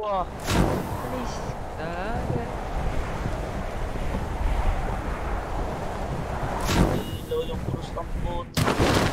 Wah. Alis. Taga. Ilaw yung puro stampot.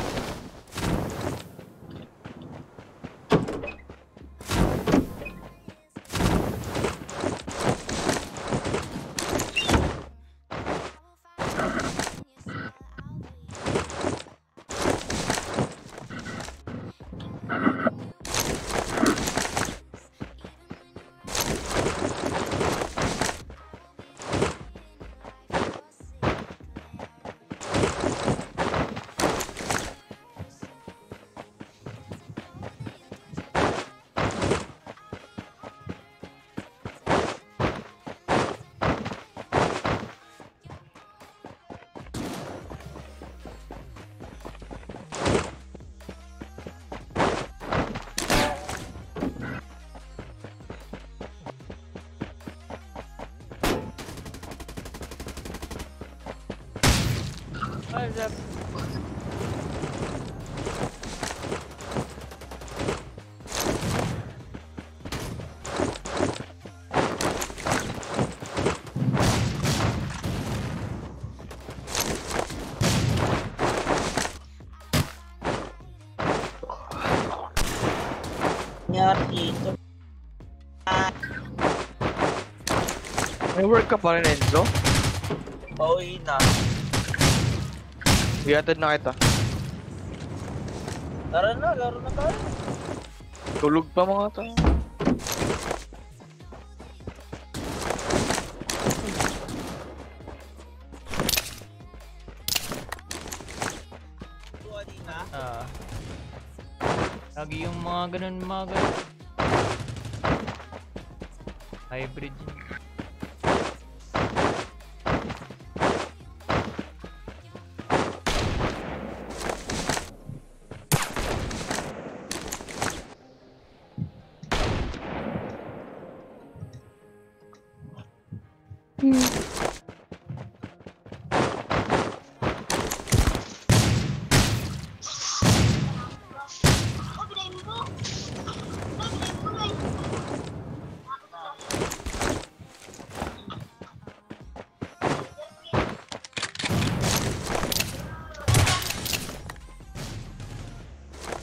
May work ka pa rin, Enzo? Pauwi na. Iatid na kita. Tara na, laro na tayo. Tulog pa mga kanina. Ah. Lagi yung mga ganun, mga ganun. Hybrid yun.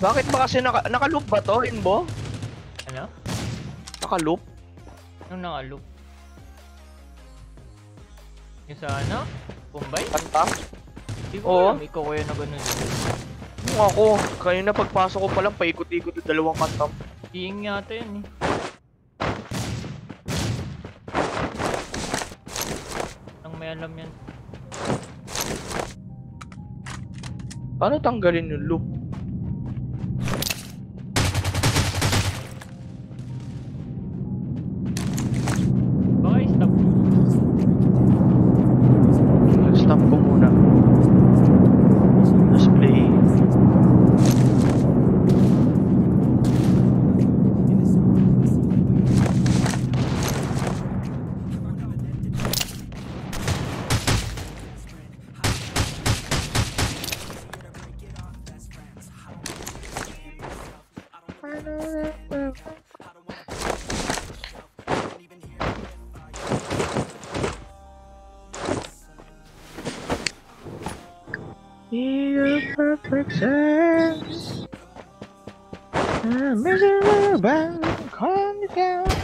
Bakit ba kasi naka, naka-loop ba to, Inbo? Ano? Naka-loop? Anong nakaloop? Yung sa ano? Pumbay? Kanta? Hindi ko Oo. alam. Ikaw kaya na ganun. Yung ako, kanina pagpasok ko pa lang, paikot-ikot yung dalawang kanta. Iing yata yun eh. Nang may alam yan. Paano tanggalin yung loop? Sense. I'm miserable, calm down.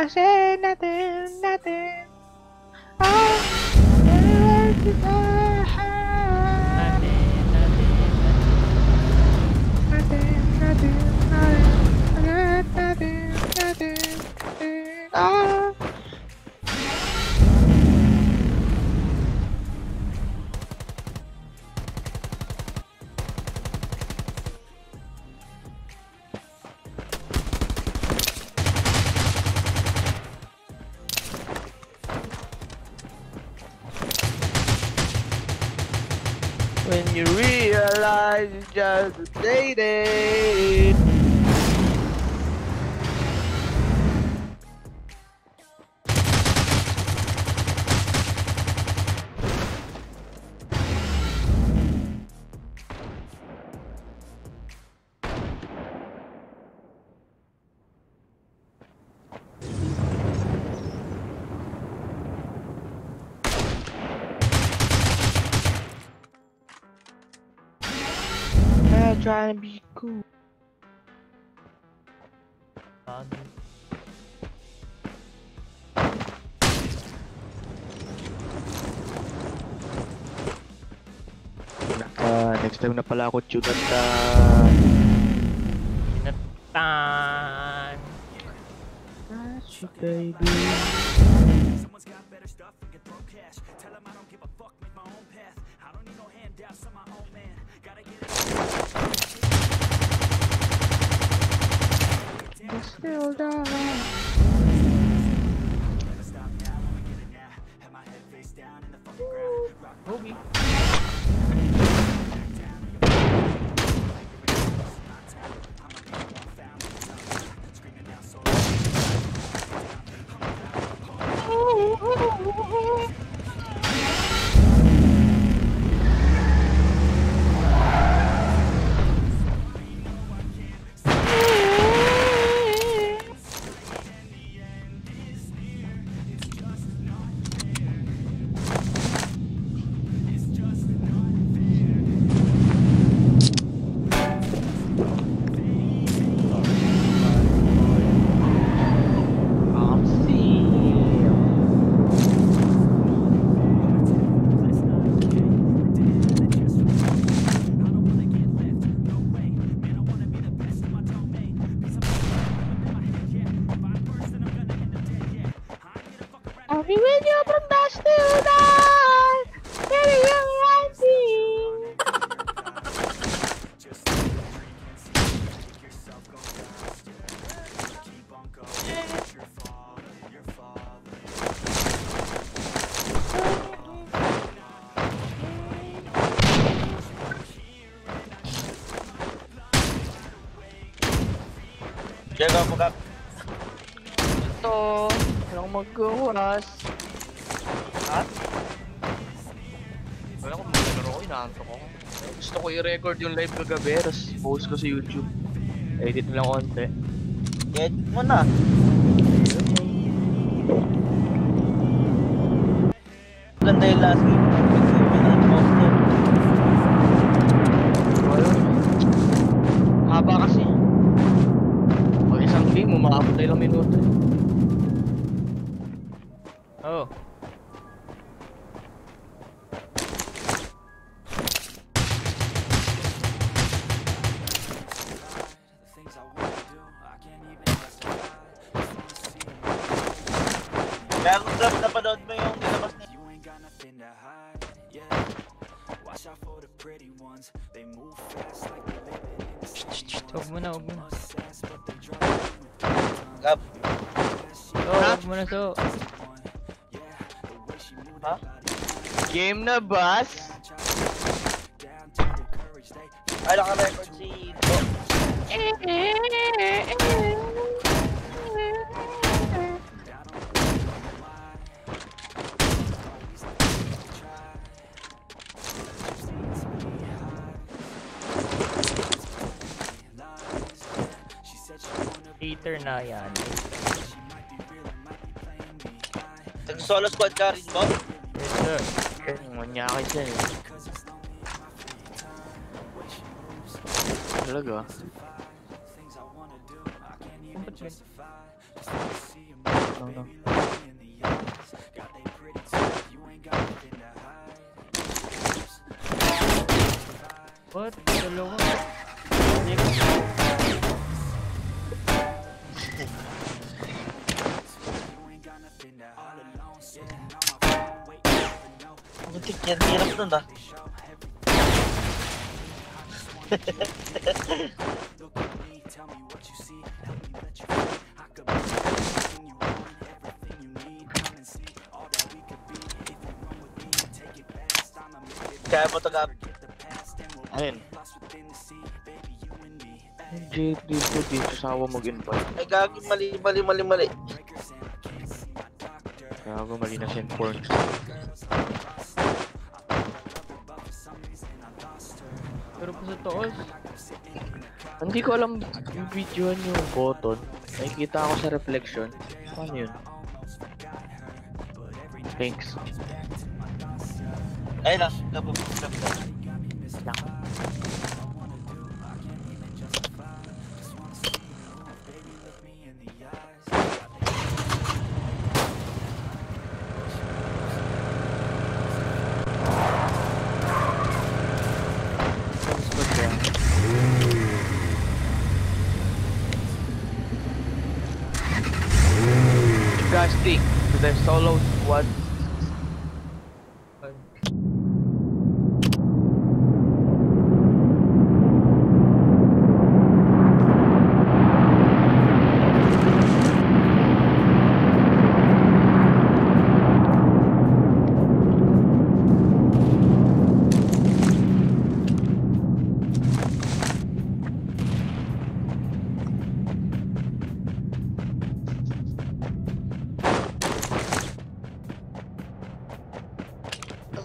I said nothing, nothing. I nothing, nothing, nothing, nothing, nothing, nothing, nothing. Oh. Just just dated. babiku Naka, next time na pala ako tunatan. Tunatan. Diego, pagka... Ito, walang magkawas. Ha? Wala ko maglalaro ko, inaanto ko. Gusto ko i-record yung live kagabi, tapos post ko sa YouTube. Edit lang konti. Get mo na. Ganda yung last game. Pretty ones They move fast like they living in the city Huwag mo na, huwag mo na. Gab, So, huwag mo na so. Ha? Game na, boss! down to the courage they ay naka-record si... Bo. down Later na yan. Nag-solo squad ka rin ba? Yes, sir. Yung manyakay siya eh. Cause it's lonely in my free Butik yan, hirap nun ah. Kaya mo to Gab. Ayun. Jade dito, dito sawa mag-invite. Ay gagi, mali, mali, mali, mali. Ako mali na send porn. Pero pa sa toos. Hindi ko alam yung video yung button. Nakikita ako sa reflection. Paano yun? Thanks. Ay na, Gab, Gab, solo squad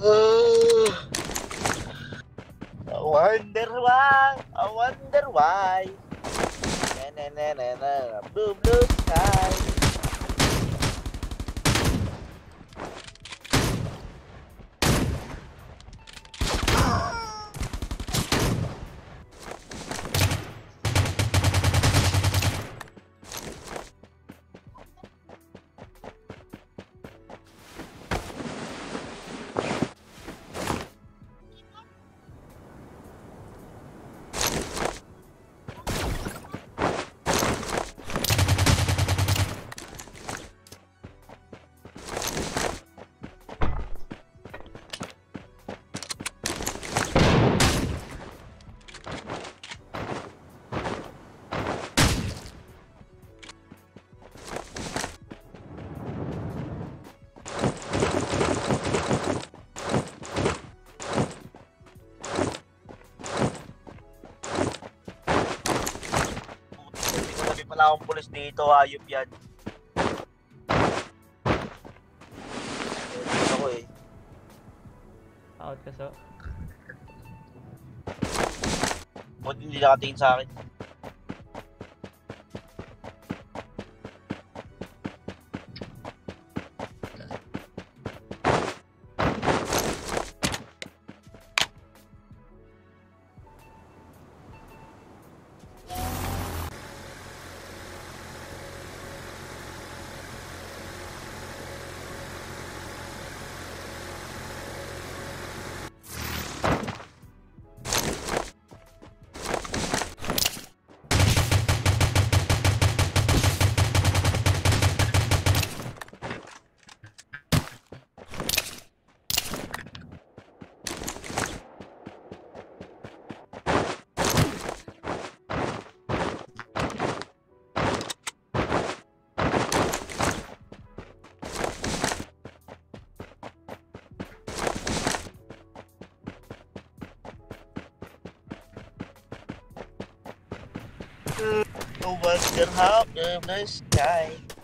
I wonder why, I wonder why. Na na na na na, blue blue sky. Pala akong pulis dito, ayop yan. Ayun ako eh. Out ka sa... Buti hindi nakatingin sa akin. Nobody can help them this time.